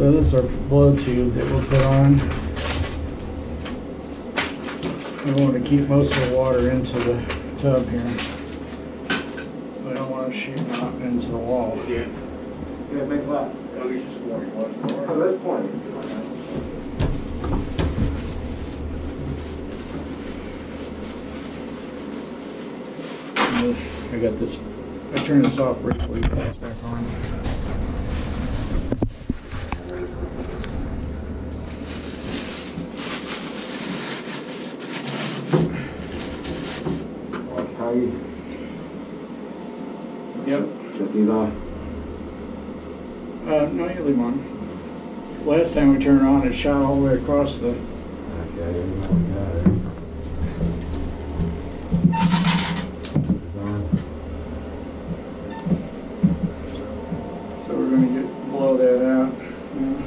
So this is our blow tube that we'll put on. We want to keep most of the water into the tub here. We don't want to shoot out into the wall. Yeah. Yeah, it makes a lot. At least just more, you want some Oh, more? that's plenty. I got this, I turned this off briefly, but it's back on. I'll tell you, Yep. shut these off. Uh, no, you leave on. Last time we turned it on, it shot all the way across the, Okay, there we go, got it. It's on. so we're gonna get, blow that out. Yeah.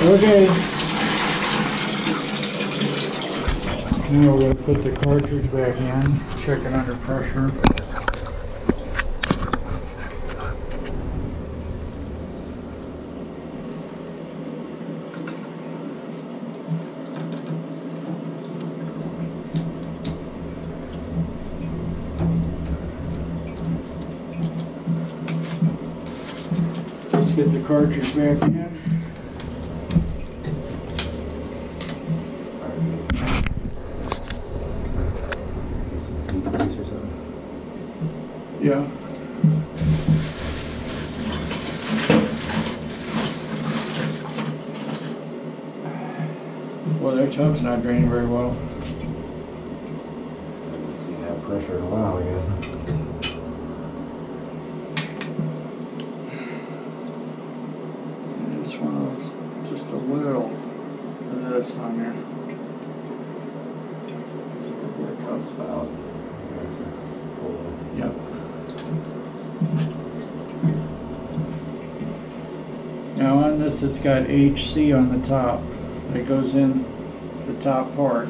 Okay. Now we're gonna put the cartridge back in, check it under pressure. Let's get the cartridge back in. Some feet piece or something. Yeah. Well, their tub's not draining very well. I haven't seen that pressure in a while again. This one is just a little of this on there. There it comes out. Yep. It's got HC on the top. It goes in the top part.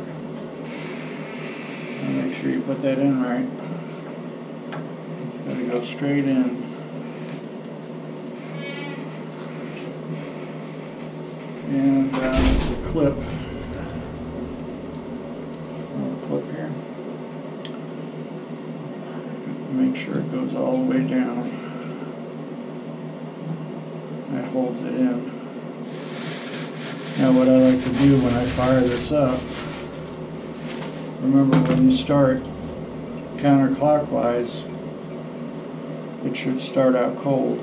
Make sure you put that in right. It's gotta go straight in. And uh, the clip. Clip here. Make sure it goes all the way down. That holds it in. Now what I like to do when I fire this up, remember when you start counterclockwise, it should start out cold.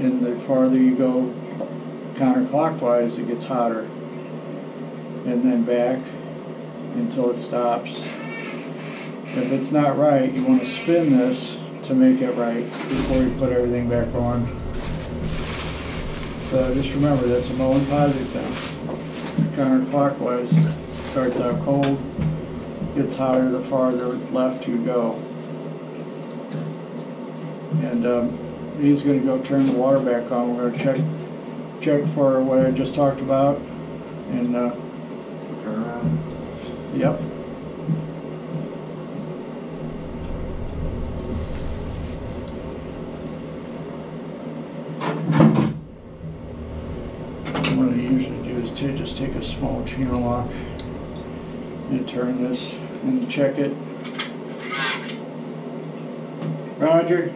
And the farther you go counterclockwise, it gets hotter. And then back until it stops. If it's not right, you want to spin this to make it right before you put everything back on. So just remember, that's a Moen Posi-Temp. Counterclockwise, starts out cold, gets hotter the farther left you go. And um, he's going to go turn the water back on. We're going to check check for what I just talked about. And uh, Turn around. yep. fuel lock and turn this and check it. Roger.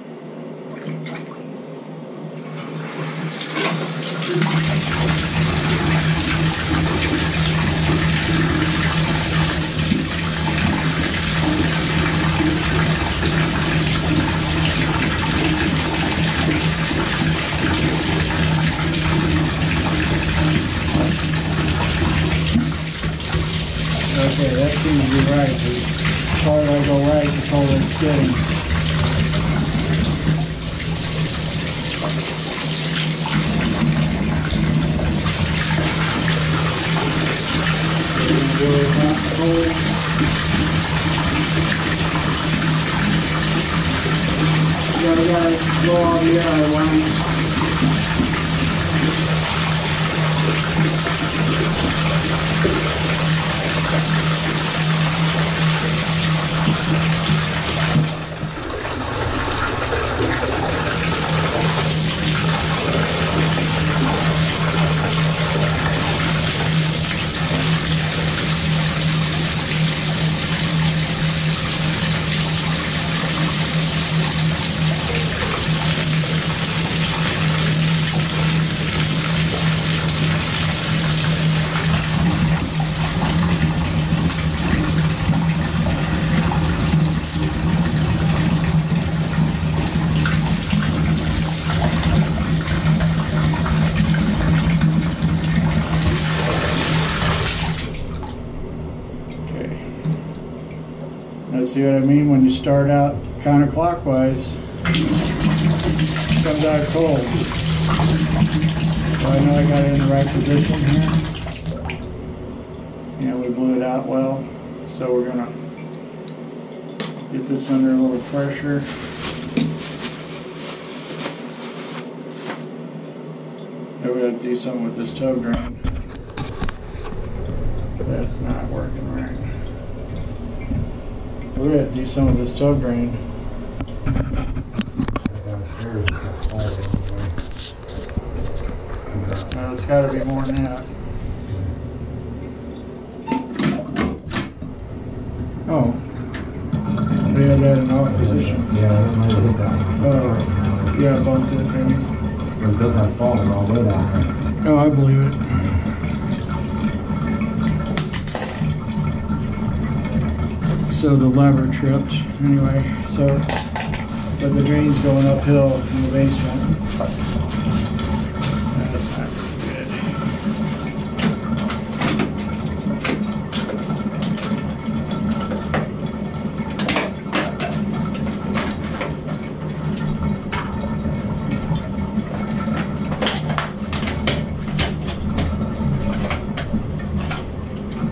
Seems to be right. The farther I go right, the taller it's getting. Blow all the out one. See what I mean? When you start out counterclockwise, it comes out cold. So I know I got it in the right position here. Yeah, we blew it out well, so we're gonna get this under a little pressure. Now we gotta do something with this toe drain. That's not working right. We're gonna do some of this tub drain. Downstairs, it's got fire anyway. It's coming out. Well, it's gotta be more than that. Oh. We had that in our position. Yeah, I don't know hit that one. Oh, yeah, bumped it maybe. But It does not fall all the way down there. Oh, I believe it. So the lever tripped, anyway, so, but the drain's going uphill in the basement. That's not good.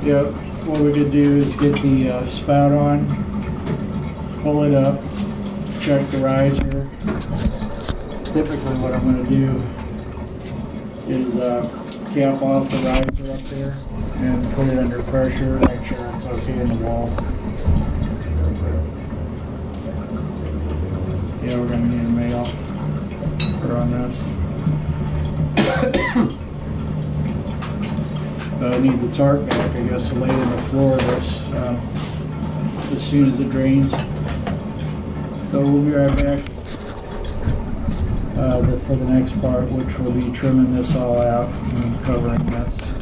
Yep, what we could do is get the uh, spout on, pull it up, check the riser. Typically what I'm gonna do is uh, cap off the riser up there and put it under pressure, make sure it's okay in the wall. Yeah, we're gonna need a male on this. Uh, need the tarp back, I guess, to lay it on the floor of this, um, as soon as it drains. So we'll be right back, uh, for the next part, which will be trimming this all out and covering this.